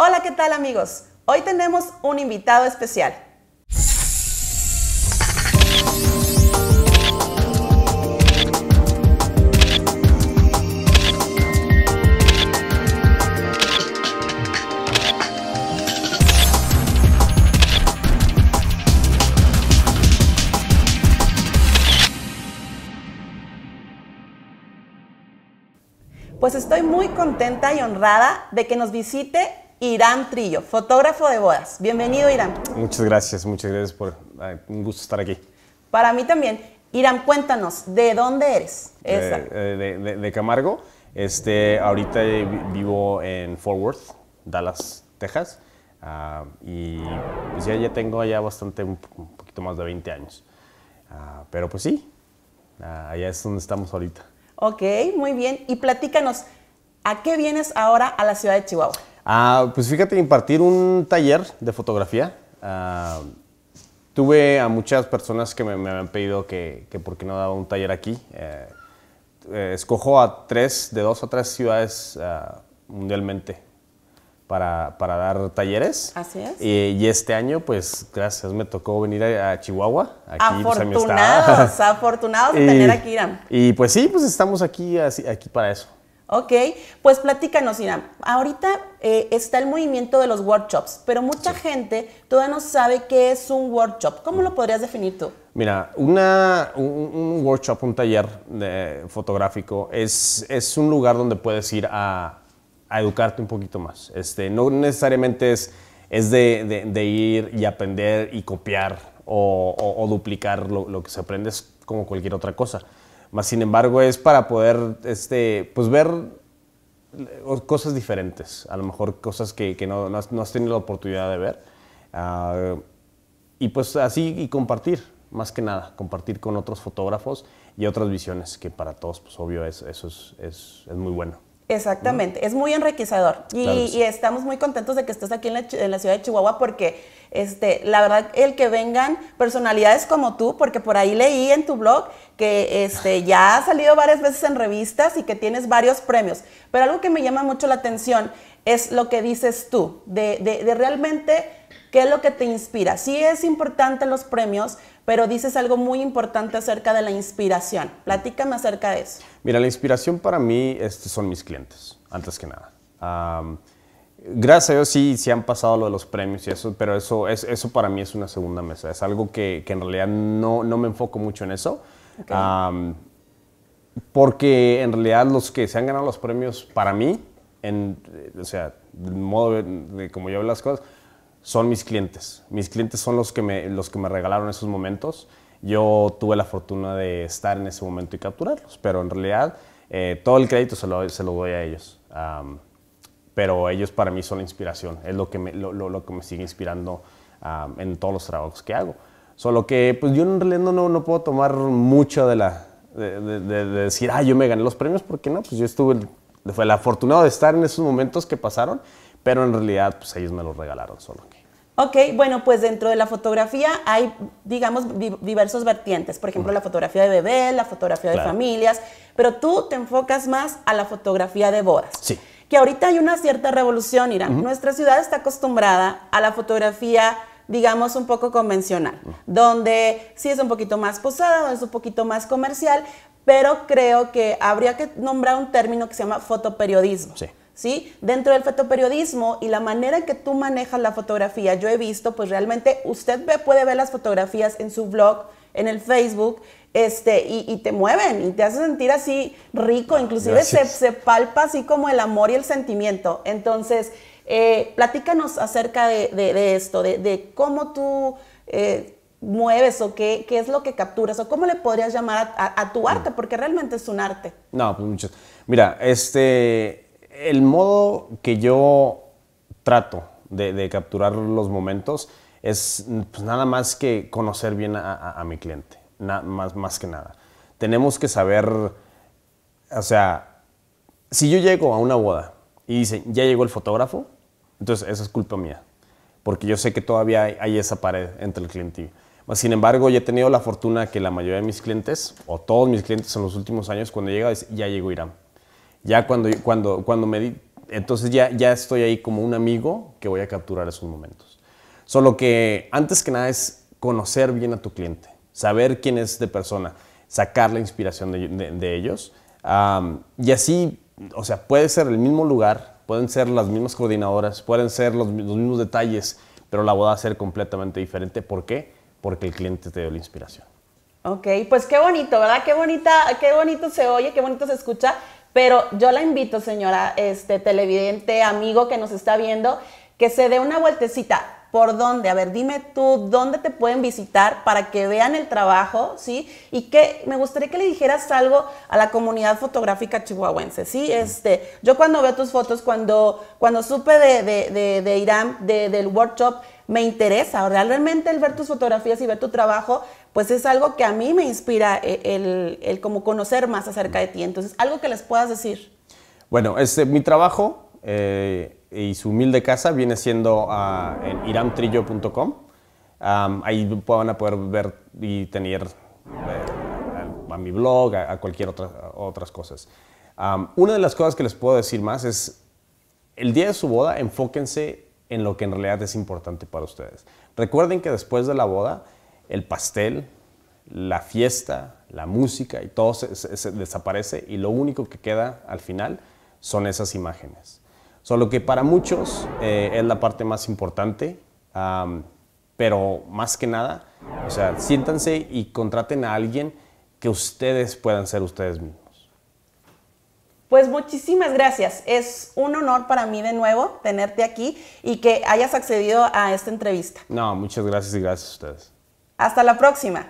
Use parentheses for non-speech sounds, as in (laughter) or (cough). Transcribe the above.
Hola, ¿qué tal amigos? Hoy tenemos un invitado especial. Pues estoy muy contenta y honrada de que nos visite Irán Trillo, fotógrafo de bodas. Bienvenido, Irán. Muchas gracias, muchas gracias por un gusto estar aquí. Para mí también. Irán, cuéntanos, ¿de dónde eres? De, de, Camargo. Este, ahorita vivo en Fort Worth, Dallas, Texas. Ah, y pues ya, ya tengo ya bastante, un, poquito más de 20 años. Ah, pero pues sí, ah, allá es donde estamos ahorita. Ok, muy bien. Y platícanos, ¿a qué vienes ahora a la ciudad de Chihuahua? Ah, pues fíjate, impartir un taller de fotografía. Ah, tuve a muchas personas que me, habían pedido que, que, por qué no daba un taller aquí. Eh, eh, escojo a tres, de dos a tres ciudades ah, mundialmente para, para, dar talleres. Así es. Y, este año, pues, gracias, me tocó venir a, Chihuahua. Aquí, pues, afortunados, afortunados de (laughs) tener aquí, Irán. Y pues sí, pues estamos aquí, aquí para eso. Ok, pues platícanos, Irán. Ahorita eh, está el movimiento de los workshops, pero mucha gente todavía no sabe qué es un workshop. ¿Cómo lo podrías definir tú? Mira, una, un, workshop, un taller fotográfico es, es un lugar donde puedes ir a, a educarte un poquito más. Este, no necesariamente es, es de, de, ir y aprender y copiar o, o, duplicar lo, lo, que se aprende, es como cualquier otra cosa. Más sin embargo, es para poder este, pues ver cosas diferentes, a lo mejor cosas que, que no, no, has, tenido la oportunidad de ver. Ah, y pues así y compartir, más que nada, compartir con otros fotógrafos y otras visiones, que para todos, pues obvio, es, eso es, es, es muy bueno. Exactamente, es muy enriquecedor. Y, estamos muy contentos de que estés aquí en la, ciudad de Chihuahua porque este, la verdad el que vengan personalidades como tú, porque por ahí leí en tu blog que este, ya has salido varias veces en revistas y que tienes varios premios, pero algo que me llama mucho la atención es lo que dices tú, de, de realmente qué es lo que te inspira. Sí es importante los premios, pero dices algo muy importante acerca de la inspiración. Platícame acerca de eso. Mira, la inspiración para mí este, son mis clientes, antes que nada. gracias a Dios sí, sí han pasado lo de los premios y eso, pero eso, es, eso para mí es una segunda mesa. Es algo que, que en realidad no, no, me enfoco mucho en eso. porque en realidad los que se han ganado los premios para mí, en, o sea, el modo de, de como yo veo las cosas, son mis clientes. Mis clientes son los que me, los que me regalaron esos momentos. Yo tuve la fortuna de estar en ese momento y capturarlos, pero en realidad eh, todo el crédito se lo, se lo doy a ellos. pero ellos para mí son la inspiración, es lo que me, lo, lo, que me sigue inspirando en todos los trabajos que hago. Solo que pues yo en realidad no, no puedo tomar mucho de la de, de, decir, ah, yo me gané los premios, porque no, pues yo estuve, fue el afortunado de estar en esos momentos que pasaron pero en realidad pues ellos me lo regalaron solo. Ok, bueno, pues dentro de la fotografía hay, digamos, diversos vertientes. Por ejemplo, la fotografía de bebé, la fotografía de familias, pero tú te enfocas más a la fotografía de bodas. Sí. Que ahorita hay una cierta revolución, Irán. Nuestra ciudad está acostumbrada a la fotografía digamos, un poco convencional, donde sí es un poquito más posada, es un poquito más comercial, pero creo que habría que nombrar un término que se llama fotoperiodismo. Sí. ¿Sí? Dentro del fotoperiodismo y la manera en que tú manejas la fotografía, yo he visto, pues realmente usted puede ver las fotografías en su blog, en el Facebook, este, y, te mueven y te hace sentir así rico, inclusive se, palpa así como el amor y el sentimiento. Entonces, eh, platícanos acerca de, esto, de, cómo tú eh, mueves o qué, qué, es lo que capturas o cómo le podrías llamar a, tu arte, porque realmente es un arte. No, pues muchos. Mira, este el modo que yo trato de, capturar los momentos es pues, nada más que conocer bien a, mi cliente, más, más que nada. Tenemos que saber, o sea, si yo llego a una boda y dicen, ya llegó el fotógrafo, entonces esa es culpa mía, porque yo sé que todavía hay, esa pared entre el cliente y yo. Sin embargo, yo he tenido la fortuna que la mayoría de mis clientes, o todos mis clientes en los últimos años, cuando llega, ya llegó Irán. Ya cuando, cuando, cuando me entonces ya, ya estoy ahí como un amigo que voy a capturar esos momentos. Solo que antes que nada es conocer bien a tu cliente, saber quién es de persona, sacar la inspiración de, ellos. y así, o sea, puede ser el mismo lugar, pueden ser las mismas coordinadoras, pueden ser los, los mismos detalles, pero la boda va a ser completamente diferente. ¿Por qué? Porque el cliente te dio la inspiración. Ok, pues qué bonito, ¿verdad? Qué bonita, qué bonito se oye, qué bonito se escucha. Pero yo la invito, señora este, televidente, amigo que nos está viendo, que se dé una vueltecita. ¿Por dónde? A ver, dime tú, ¿dónde te pueden visitar para que vean el trabajo, sí? Y que me gustaría que le dijeras algo a la comunidad fotográfica chihuahuense, ¿sí? Este, yo cuando veo tus fotos, cuando, cuando supe de, de, de, Irán, del workshop, me interesa. Realmente el ver tus fotografías y ver tu trabajo, pues es algo que a mí me inspira eh, el, el, como conocer más acerca de ti. Entonces, algo que les puedas decir. Bueno, este, mi trabajo eh, y su humilde casa viene siendo uh, en iramtrillo.com. ahí van a poder ver y tener eh, a, mi blog, a, cualquier otra otras cosas. una de las cosas que les puedo decir más es, el día de su boda, enfóquense en lo que en realidad es importante para ustedes. Recuerden que después de la boda, el pastel, la fiesta, la música y todo se, desaparece y lo único que queda al final son esas imágenes. Solo que para muchos eh, es la parte más importante, pero más que nada, o sea, siéntanse y contraten a alguien que ustedes puedan ser ustedes mismos. Pues muchísimas gracias. Es un honor para mí de nuevo tenerte aquí y que hayas accedido a esta entrevista. No, muchas gracias y gracias a ustedes. Hasta la próxima.